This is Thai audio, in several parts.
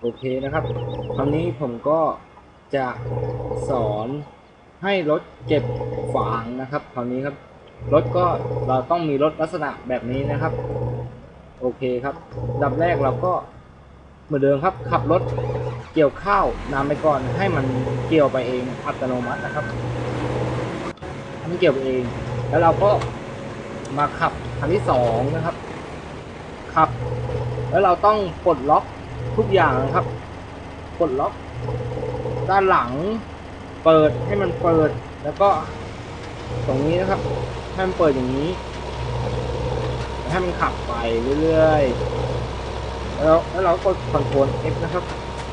โอเคนะครับคราวนี้ผมก็จะสอนให้รถเก็บฝางนะครับคราวนี้ครับรถก็เราต้องมีรถลักษณะแบบนี้นะครับ โอเคครับดับแรกเราก็เหมือนเดิมครับ ขับรถเกี่ยวข้าวนำไปก่อนให้มันเกี่ยวไปเองอัตโนมัตินะครับมันเกี่ยวไปเอง แล้วเราก็มาขับคันที่สองนะครับ ขับ แล้วเราต้องปลดล็อกทุกอย่างนะครับ ปลดล็อก ด้านหลัง เปิดให้มันเปิด แล้วก็ตรงนี้นะครับ ให้มันเปิดอย่างนี้ให้มันขับไปเรื่อยๆ แล้วแล้วเราก็ดคอนโทรล F นะครับ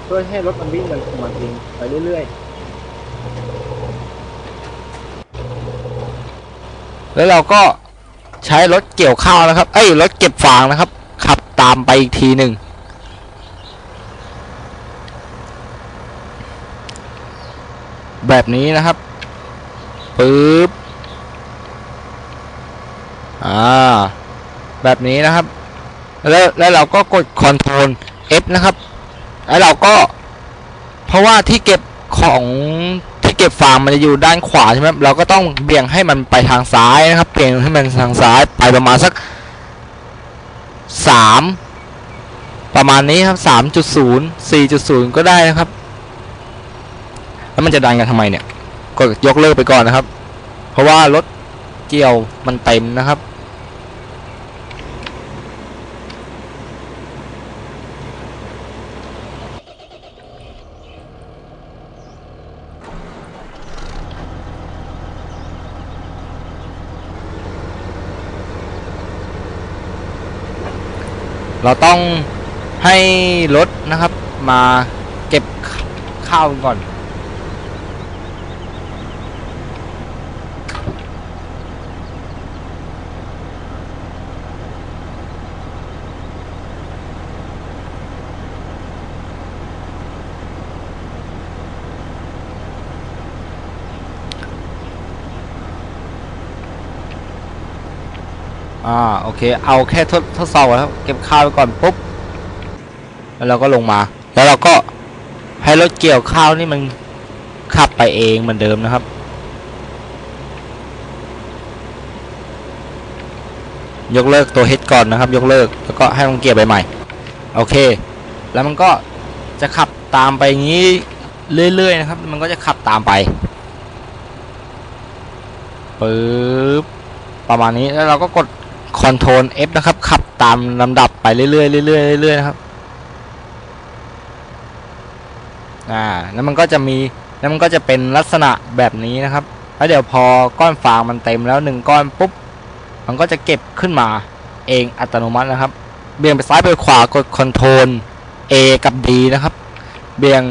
เพื่อให้รถมันวิ่งกันของมันเองไปเรื่อยแล้วเราก็ใช้รถเกี่ยวข้าวนะครับ เอ้ยรถเก็บฟางนะครับ ตามไปอีกทีหนึ่งแบบนี้นะครับปึ๊บอ่าแบบนี้นะครับ แล้วแล้วเราก็กด Ctrl F นะครับ แล้วเราก็ เพราะว่าที่เก็บของที่เก็บฟางมันจะอยู่ด้านขวาใช่ไหมเราก็ต้องเบี่ยงให้มันไปทางซ้ายนะครับเบี่ยงให้มันทางซ้ายไปประมาณสัก สามประมาณนี้ครับสามจุดศูนย์สี่จุดศูนย์ก็ได้นะครับ แล้วมันจะดันกันทำไมเนี่ย ก็ยกเลิกไปก่อนนะครับ เพราะว่ารถเกี่ยวมันเต็มนะครับ เราต้องให้รถนะครับมาเก็บข้าวก่อน อ่าโอเค เอาแค่ทดทดสอบก่อนครับเก็บข้าวไว้ก่อนปุ๊บแล้วเราก็ลงมา แล้วเราก็ให้รถเกี่ยวข้าวนี่มันขับไปเองเหมือนเดิมนะครับ ยกเลิกตัวเฮดก่อนนะครับ ยกเลิกแล้วก็ให้มันเกี่ยร์ไปใหม่ โอเค แล้วมันก็จะขับตามไปงี้เรื่อยๆนะครับ มันก็จะขับตามไปปึ๊บประมาณนี้แล้วเราก็กด Ctrl F นะครับขับตามลำดับไปเรื่อยๆเรื่อยๆเรื่อยๆนะครับอ่าแล้วมันก็จะมีแล้วมันก็จะเป็นลักษณะแบบนี้นะครับแล้วเดี๋ยวพอก้อนฟางมันเต็มแล้วหนึ่งก้อนปุ๊บมันก็จะเก็บขึ้นมาเองอัตโนมัตินะครับ เบี่ยงไปซ้ายไปขวากด Ctrl A กับ D นะครับ เบี่ยง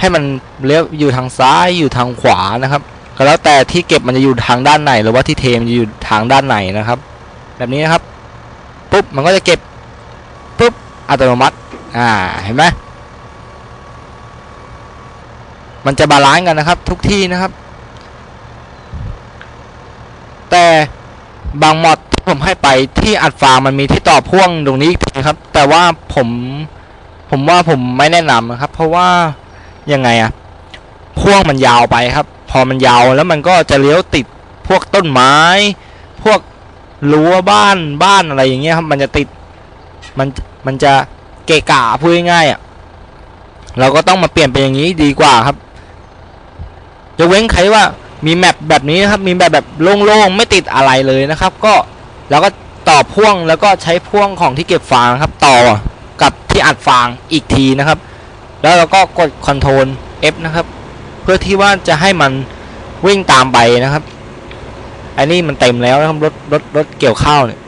ให้มันเลี้ยวอยู่ทางซ้ายอยู่ทางขวานะครับก็แล้วแต่ที่เก็บมันจะอยู่ทางด้านไหนหรือว่าที่เทมจะอยู่ทางด้านไหนนะครับ แบบนี้นะครับปุ๊บมันก็จะเก็บปุ๊บอัตโนมัติอ่าเห็นไหมมันจะบาลานซ์กันนะครับ ทุกที่นะครับ แต่บางมอดที่ผมให้ไปที่อัดฟางมันมีที่ต่อพ่วงตรงนี้อีกทีครับ แต่ว่าผมผมว่าผมไม่แนะนำนะครับ เพราะว่ายังไงอะพ่วงมันยาวไปครับ พอมันยาวแล้วมันก็จะเลี้ยวติดพวกต้นไม้ พวก รั้วบ้านบ้านอะไรอย่างเงี้ยครับมันจะติดมันมันจะเกะกะพูดง่ายๆอะเราก็ต้องมาเปลี่ยนเป็นอย่างนี้ดีกว่าครับยกเว้นใครว่ามีแมปแบบนี้นะครับมีแบบแบบโล่งๆไม่ติดอะไรเลยนะครับ ก็เราก็ต่อพ่วงแล้วก็ใช้พ่วงของที่เก็บฟางนะครับ ต่อกับที่อัดฟางอีกทีนะครับ แล้วเราก็กด Ctrl F นะครับ เพื่อที่ว่าจะให้มันวิ่งตามไปนะครับ อันนี้มันเต็มแล้วนะครับรถรถรถเกี่ยวข้าวเนี่ย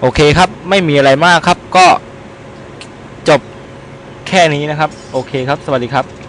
โอเคครับ ไม่มีอะไรมากครับก็จบแค่นี้นะครับ โอเคครับ สวัสดีครับ